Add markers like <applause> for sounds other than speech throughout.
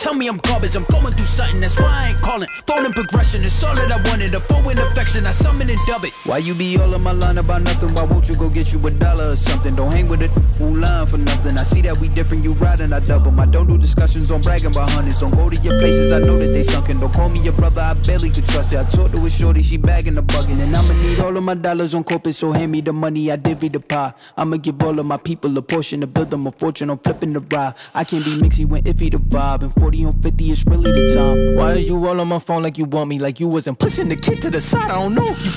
Tell me I'm garbage, I'm going through something, that's why I ain't calling. Phone and progression it's all that I wanted. The phone in affection, I summon and dub it. Why you be all on my line about nothing? Why won't you go get you a dollar or something? Don't hang with it who line for nothing. I see that we different, you riding, I double. I don't do discussions on bragging about hundreds. Don't go to your places, I know that they sunken. Don't call me your brother, I barely could trust it. I talked to a shorty, she bagging the bucket. And I'ma need all of my dollars on corporate, so hand me the money, I divvy the pie. I'ma give all of my people a portion to build them a fortune. I'm flipping the ride. I can't be mixy when iffy the vibe. And 40 on 50 is really the time. Why are you all on my phone like you want me? Like you wasn't pushing the kid to the side. I don't know if you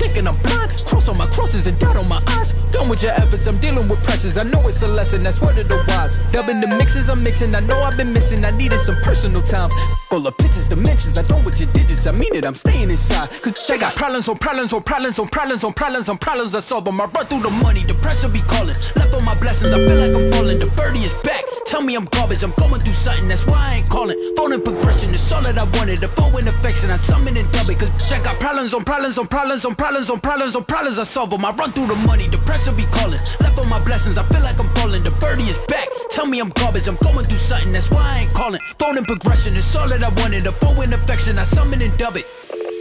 thinking I'm blind. Cross on my crosses and doubt on my eyes. Done with your efforts, I'm dealing with pressures. I know it's a lesson, that's word of the wise. Dubbing the mixes I'm mixing, I know I've been missing. I needed some personal time. All the pictures, dimensions, I don't with your digits. I mean it, I'm staying inside. Cause they got problems on problems on problems on problems on problems on problems I solve them. I run through the money, the pressure be calling. Left on my blessings, I feel like I'm falling. The birdie is back. Tell me I'm garbage, I'm going through something, that's why I ain't calling. Phone and progression is all that I wanted. The phone in affection, I summon and dub it. Cause I got problems on problems on problems on problems on problems on problems I solve them. I run through the money, the pressure be calling. Left on my blessings, I feel like I'm falling. The birdie is back. Tell me I'm garbage, I'm going through something, that's why I ain't calling. Phone and progression is all that I wanted. The phone in affection, I summon and dub it.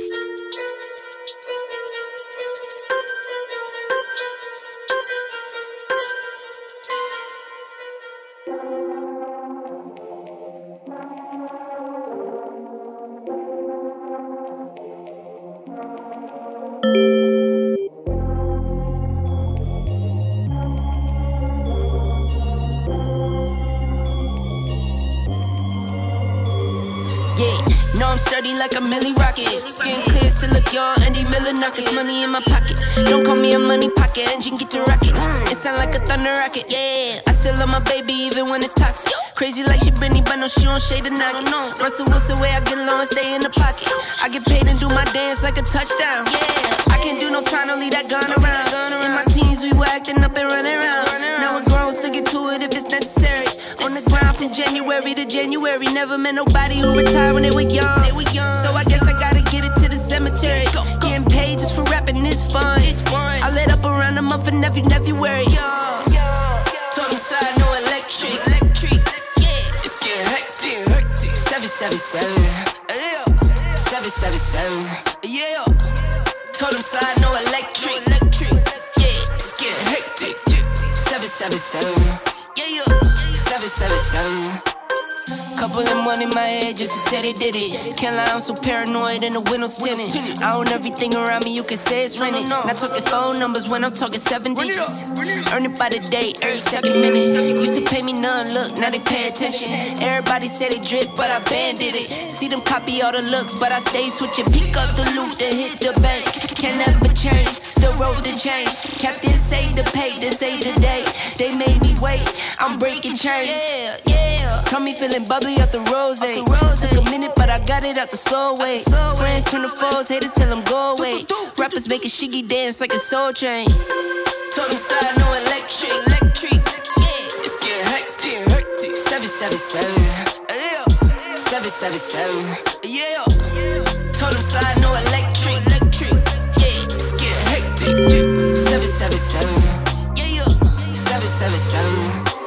I'm sturdy like a Millie Rocket. Skin clear, still look young, Andy Miller knockers. Money in my pocket. Don't call me a money pocket, engine get to rocket. It sound like a thunder rocket. Yeah, I still love my baby even when it's toxic. Crazy like she Britney, but no, she don't shade the knock. No, Russell Wilson, way I get low and stay in the pocket. I get paid and do my dance like a touchdown. Yeah, I can't do no time, leave that gun around. In my teens, we were acting up and running around. Now we're grown, still get to it if it's necessary. On the ground from January to January. Never met nobody who retired when they were young. They were young. So I guess I gotta get it to the cemetery. Getting paid just for rapping is fun. It's fun. I lit up around a month of nephew, February. Hectic. 777. Yeah. 777. Yeah. Told slide, no electric. Yeah. It's getting hectic. Yeah. 777. Yeah, yeah. 777. Couple of money in my head just to say they did it. Can't lie, I'm so paranoid and the windows tinted. I own everything around me, you can say it's rented. Not talking phone numbers when I'm talking seven digits. Earn it by the day, every second minute. Used to pay me none, look, now they pay attention. Everybody say they drip, but I banded it. See them copy all the looks, but I stay switching. Pick up the loot, then hit the bank. Can never change, still wrote the change. Captain say the pay, this ain't the day. They made me wait, I'm breaking chains. Yeah, yeah. Tell me feeling bubbly out the rose. Took a minute, but I got it out the soul way. Friends turn to foes, haters tell them go away. Rappers making shiggy dance like a soul train. Told them side, no electric. Electric. Yeah. It's getting hectic. hectic. 777. Yeah. 777. Yeah. Told them slide, no electric. Electric. Yeah. It's getting hectic. Yeah. 777. Yeah, yeah. 777.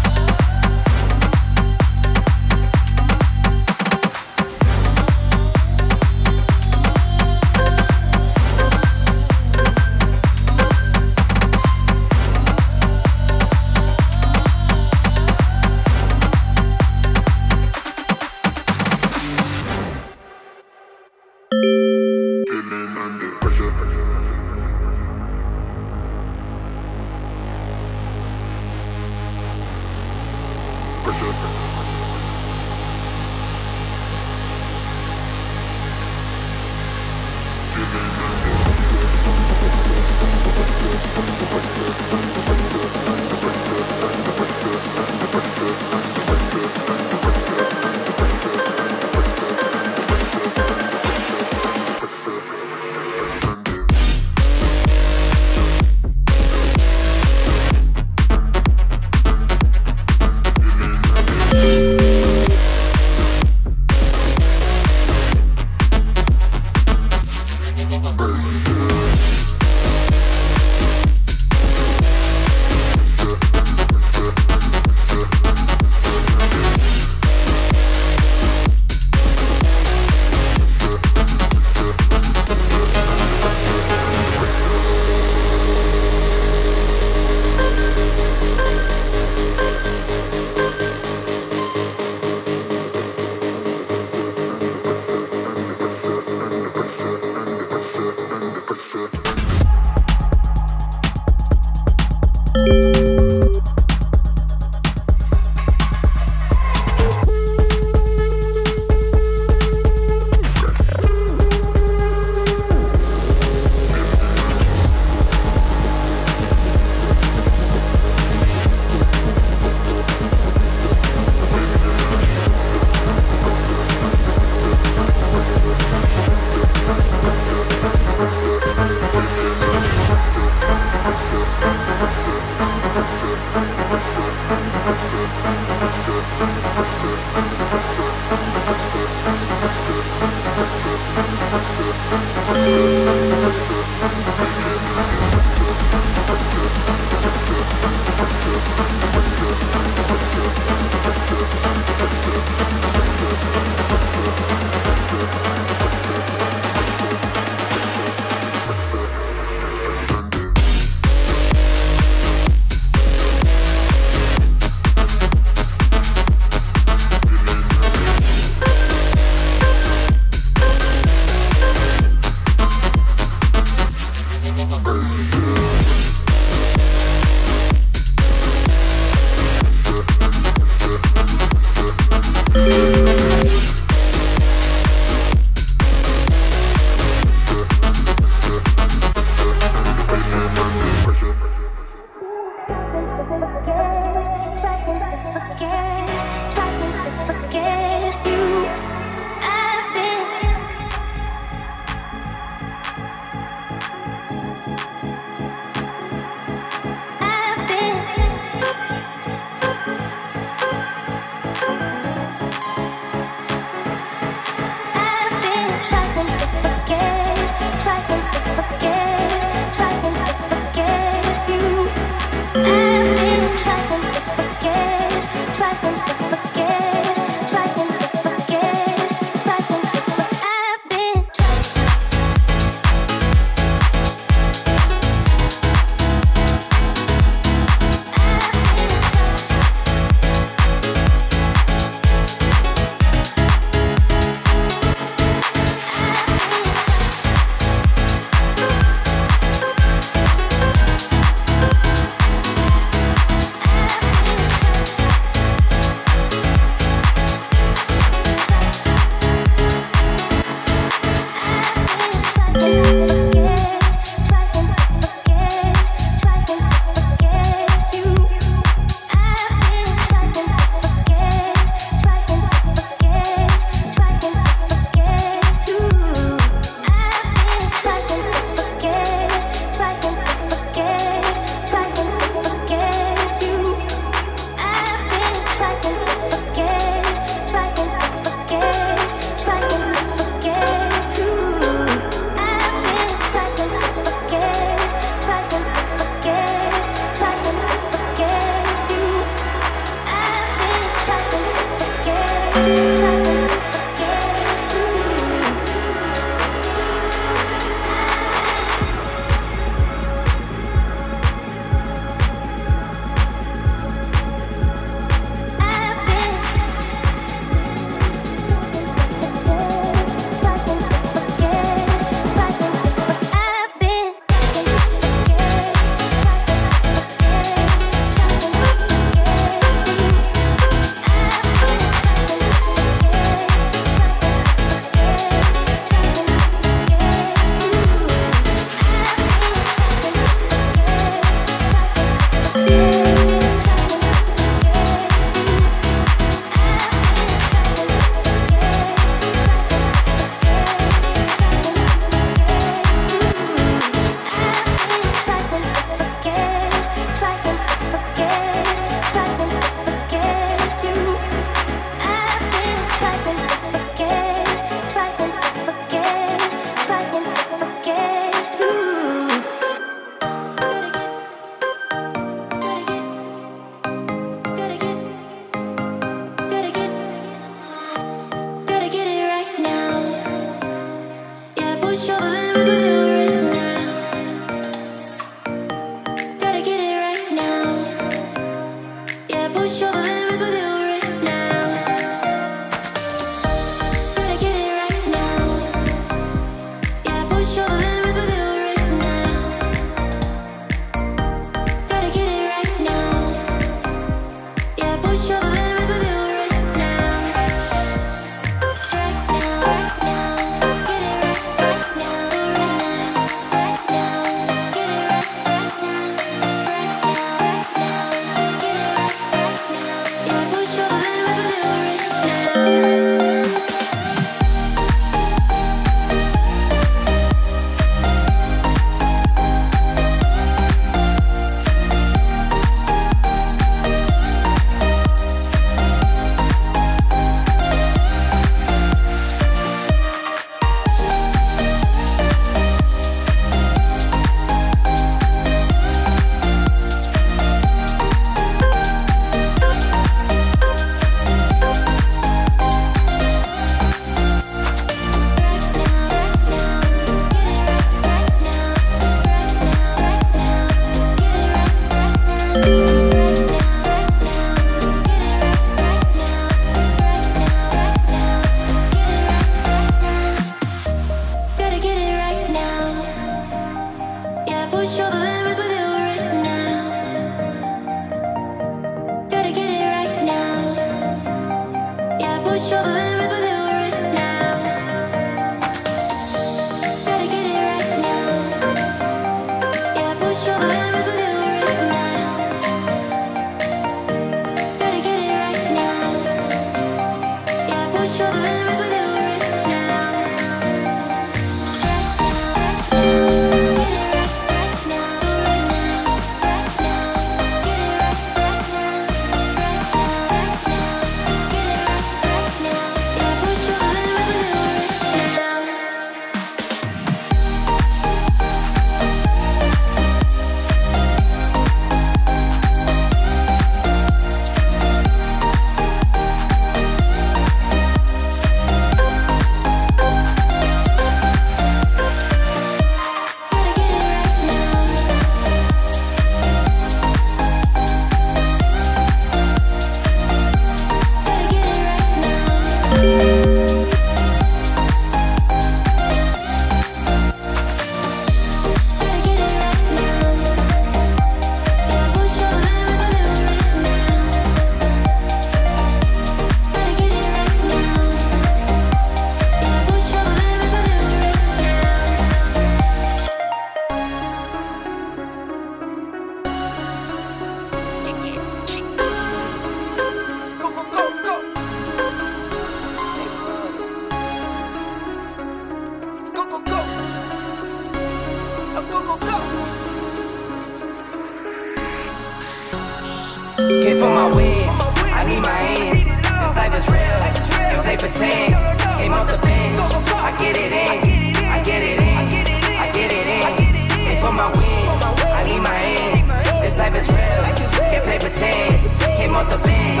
Off the bench,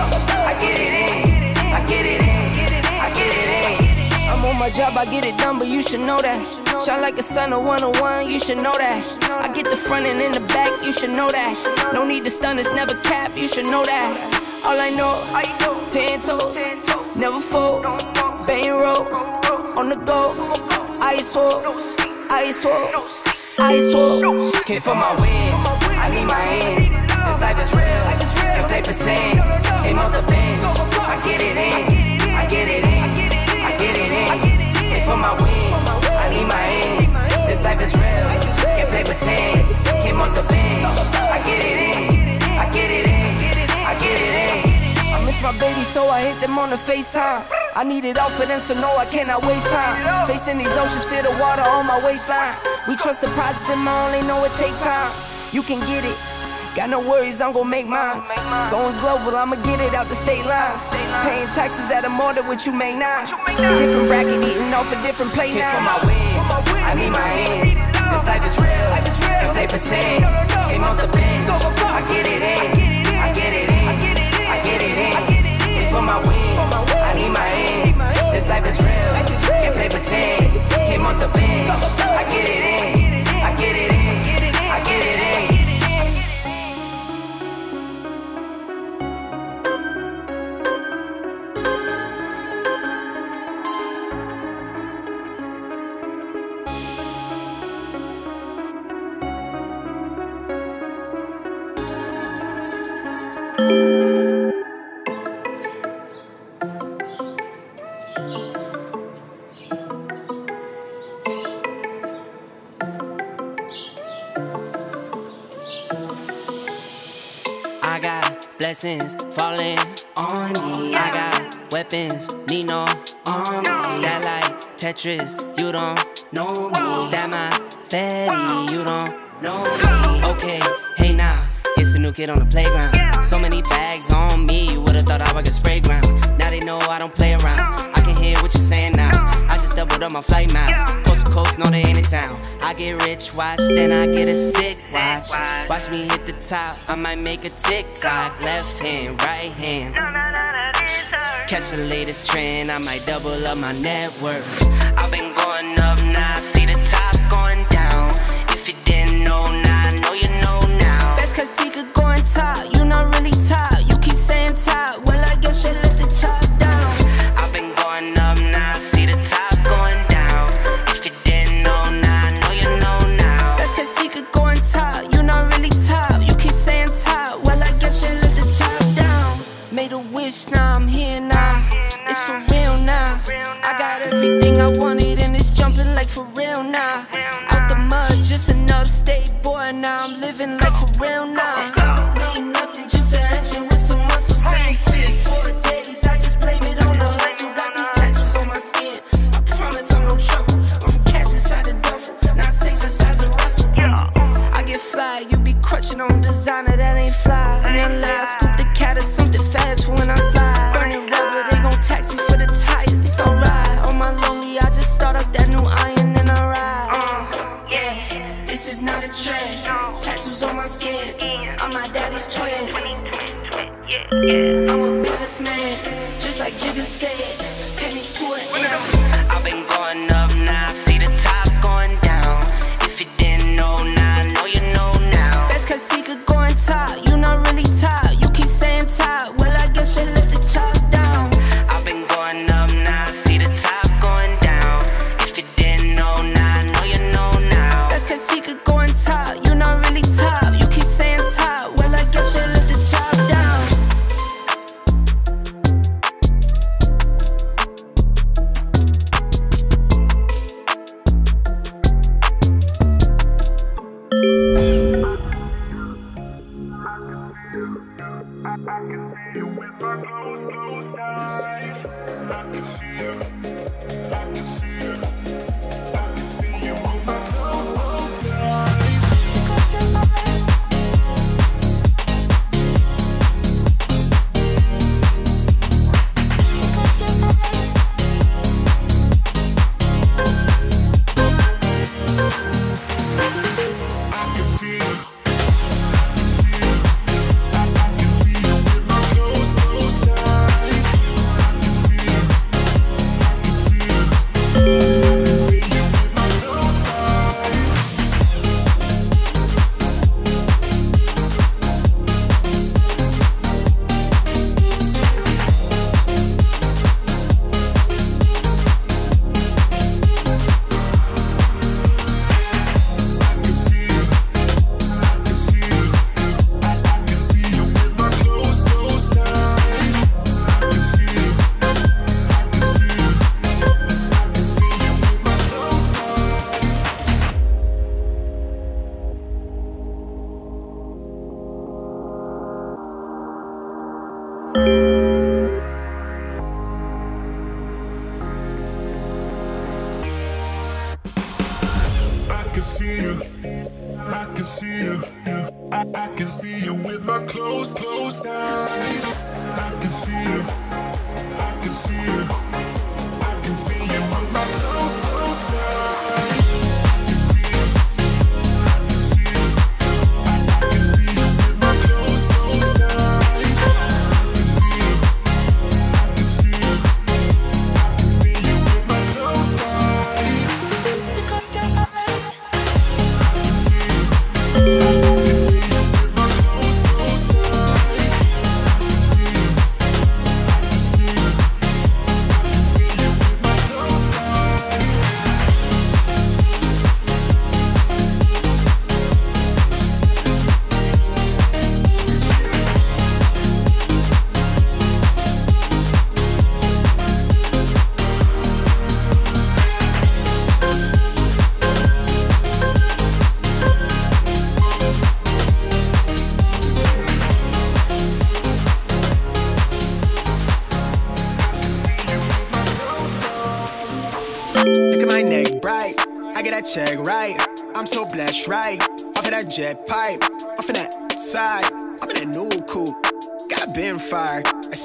I get it in, I get it in, I get it in. I'm on my job, I get it done, but you should know that. Shine like a sun, on one, you should know that. I get the front and in the back, you should know that. No need to stun, it's never cap, you should know that. All I know, ten toes, never fold, bang roll, on the go, ice wall, ice wall, ice wall. Came for my wins, I need my ends. This life is real, can play pretend. Came off the bench, I get it in, I get it in, I get it in. Came for my wins, I need my ends. This life is real, can't play pretend. Came off the bench, I get it in, I get it in, I get it in. I miss my baby, so I hit them on the FaceTime. I need it all for them, so no, I cannot waste time. Facing these oceans, feel the water on my waistline. We trust the process, and I only know it takes time. You can get it. Got no worries, I'm gon' make mine. Going global, I'ma get it out the state lines. Paying taxes at a more than what you make now. Different bracket, eating off a different plate now. for my wins, I need my ends. This life is real, and play pretend. Came off the bench, I get it in, I get it in, I get it in. Came for my wins, I need my ends. This life is real, can't play pretend. Came off the bench, I get it in, I got weapons, need no army. Stat like Tetris, you don't know me. Stat my fatty, you don't know me. Okay, hey now, it's a new kid on the playground. So many bags on me, you would've thought I would get Sprayground. Now they know I don't play around. I can hear what you're saying now. I just doubled up my flight miles. Coast to coast, no they ain't in town. I get rich, watch, then I get a sick watch. Watch me hit the top, I might make a TikTok. Left hand, right hand. Catch the latest trend, I might double up my network. I've been going up now,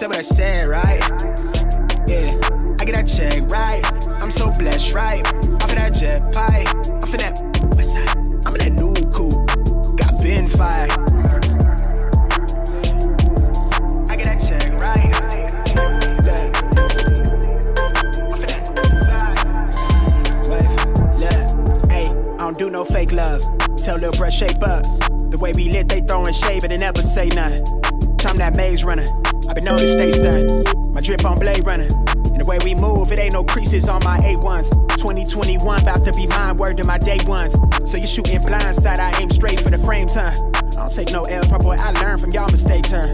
said what I said, right? Yeah, I get that check right. I'm so blessed, right? Off of that jet pipe, off of that west side. I'm in that new coupe. Got been fired. don't do no fake love. Tell Lil Bruh shape up. The way we lit, they throwing shade, but they never say nothing. I'm that maze runner. Done. My drip on Blade Runner. And the way we move, it ain't no creases on my A1s. 2021, about to be mine, word to my day ones. So you shooting blindside, I aim straight for the frames, huh? I don't take no L's, my boy, I learn from y'all mistakes, huh?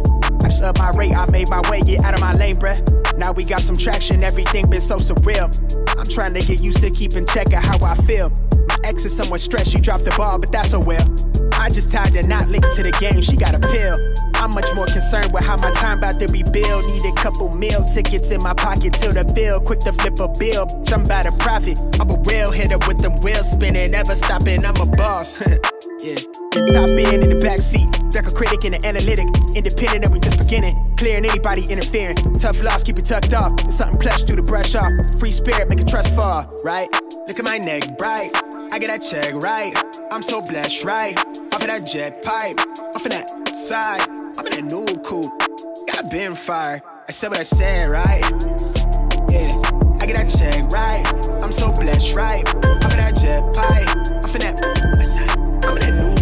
I just up my rate, I made my way, get out of my lane, bruh. Now we got some traction, everything been so surreal. I'm trying to get used to keeping check of how I feel. My ex is somewhat stressed, she dropped the ball, but that's a well. I just tied the knot linked to the game, she got a pill. I'm much more concerned with how my time about to be billed. Need a couple meal tickets in my pocket till the bill. Quick to flip a bill, jump about a profit. I'm a real hitter with them wheels spinning, never stopping, I'm a boss. <laughs> yeah. Top end in the back seat, like a critic and an analytic. Independent and we just beginning. Clearing anybody interfering. Tough loss, keep it tucked off. It's something plush, do the brush off. Free spirit, make a trust fall, right? Look at my neck bright. I get that check right. I'm so blessed, right? Off of that jet pipe, off of that side. I'm in that new coupe. Got been fired. I said what I said, right? Yeah, I get that check right. I'm so blessed, right? Off of that jet pipe, off of that. I'm in that new.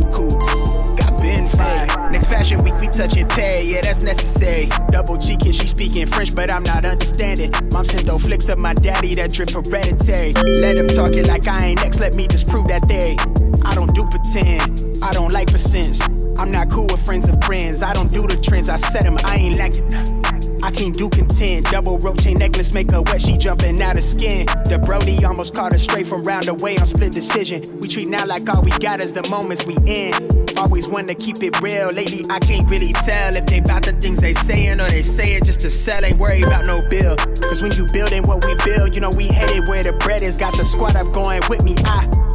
Next fashion week, we touching pay, yeah, that's necessary. Double kid, she speaking French, but I'm not understanding. Mom sent those flicks of my daddy that drip hereditary. Let him talk it like I ain't next, let me disprove that theory. I don't do pretend, I don't like percents. I'm not cool with friends of friends, I don't do the trends, I set them, I ain't lacking. I can't do content. Double rope chain necklace make her wet, she jumping out of skin. The Brody almost caught her straight from round away on split decision. We treat now like all we got is the moments we in. Always want to keep it real. Lately, I can't really tell if they bout the things they saying or they say it just to sell. Ain't worry about no bill. Cause when you building what we build, you know we headed where the bread is. Got the squad up going with me. I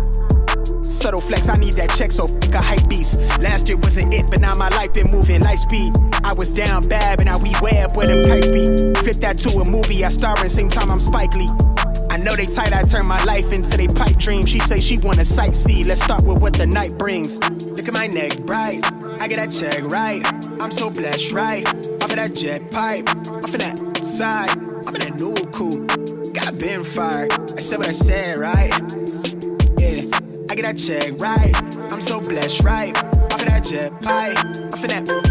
subtle flex, I need that check, so fuck a hype beast. Last year wasn't it, but now my life been moving light speed. I was down bad, but now we up where them kites be. Flip that to a movie, I star in, same time I'm Spike Lee. I know they tight, I turn my life into they pipe dream. She say she wanna sightsee, let's start with what the night brings. Look at my neck bright, I get that check right. I'm so blessed, right? Off of that jet pipe, off of that side, I'm in that new coupe. Got been fired, I said what I said, right? Get that check right. I'm so blessed, right? Off of that jet pipe, off of that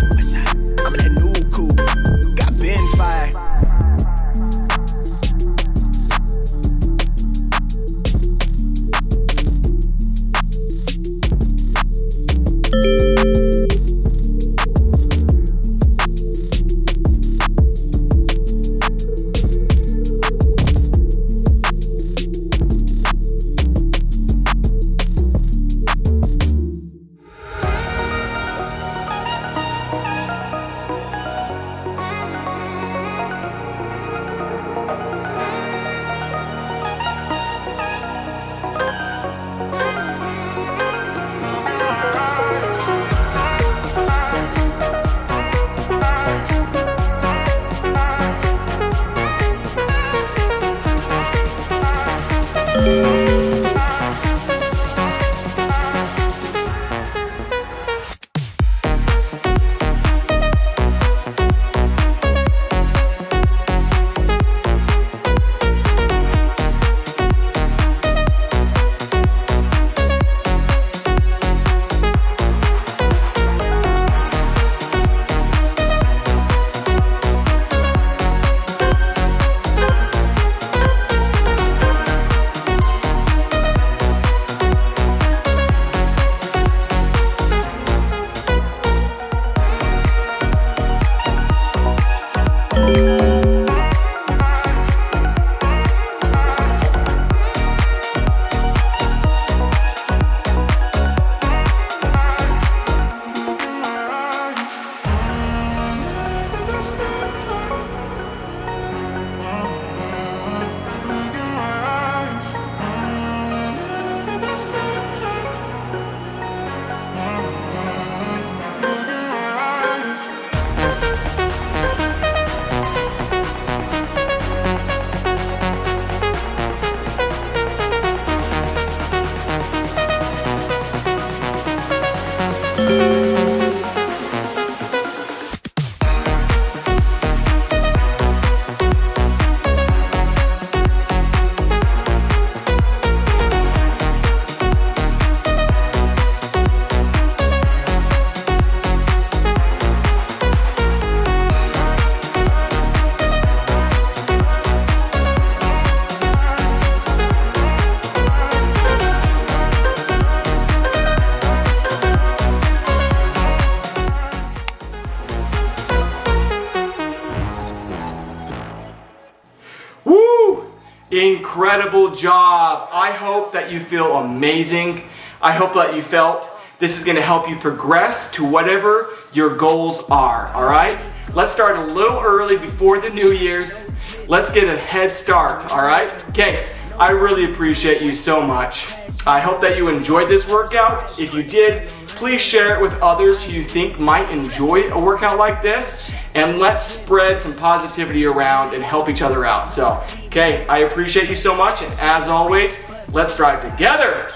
Incredible job. I hope that you feel amazing. I hope that you felt this is going to help you progress to whatever your goals are, all right? Let's start a little early before the New Year's. Let's get a head start, all right? Okay, I really appreciate you so much. I hope that you enjoyed this workout. If you did, please share it with others who you think might enjoy a workout like this and let's spread some positivity around and help each other out. So, okay, I appreciate you so much, and as always, let's strive together.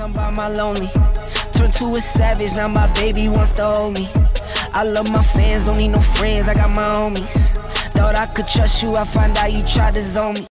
I'm by my lonely. Turned to a savage, now my baby wants to hold me. I love my fans, don't need no friends, I got my homies. Thought I could trust you, I find out you tried to zone me.